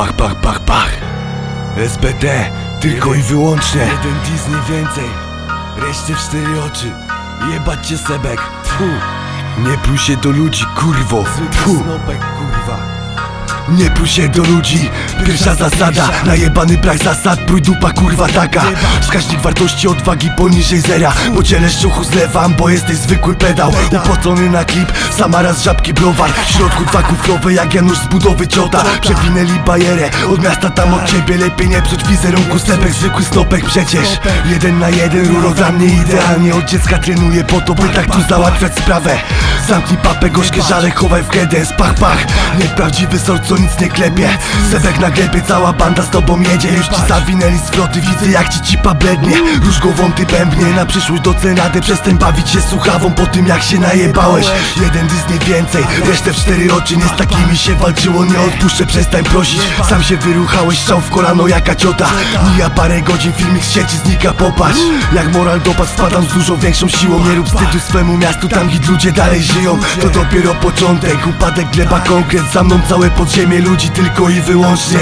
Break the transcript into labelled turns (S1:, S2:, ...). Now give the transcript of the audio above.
S1: pach, pach, pach, pach. SBD, tylko i wyłącznie.
S2: Jeden Disney więcej. Reszcie w cztery oczy. Jebać cię sebek. Tfu.
S1: Nie pluj się do ludzi, kurwo.
S2: Zwykły
S1: Tfu.
S2: snopek kurwa
S1: Nie pluj się do ludzi. Pierwsza zasada. Najebany brak zasad. Prój dupa kurwa taka. Wskaźnik wartości odwagi poniżej zera. Bo cię leszczuchu zlewam Bo jesteś zwykły pedał. Upocony na klip Sama raz żabki browar. W środku dwa kufrowe Jak Janusz z budowy ciota. Przewinęli bajerę Od miasta tam od ciebie Lepiej nie psuć wizerunku. Sebek zwykły stopek przecież. Jeden na jeden Ruro dla mnie idealnie. Od dziecka trenuję po to By tak tu załatwiać sprawę. Zamknij papę, gorzkie żale Chowaj w kedens Pach, pach Nieprawdziwy sort, co nic nie klepie. Sebek na glebie, cała banda z tobą jedzie. Już ci zawinęli zwroty, widzę jak ci cipa blednie. Róż głową ty bębnie, na przyszłość docen radę Przestań bawić się słuchawą po tym jak się najebałeś. Jeden Disney więcej, resztę w cztery oczy Nie z takimi się walczyło, nie odpuszczę, przestań prosić. Sam się wyruchałeś, strzał w kolano jaka ciota. Mija parę godzin, filmik z sieci znika, popatrz. Jak moral dopad, spadam z dużo większą siłą. Nie rób wstydu swemu miastu, tam gdzie ludzie dalej żyją. To dopiero początek, upadek gleba konkret Za mną całe podziemie ludzi tylko i wyłącznie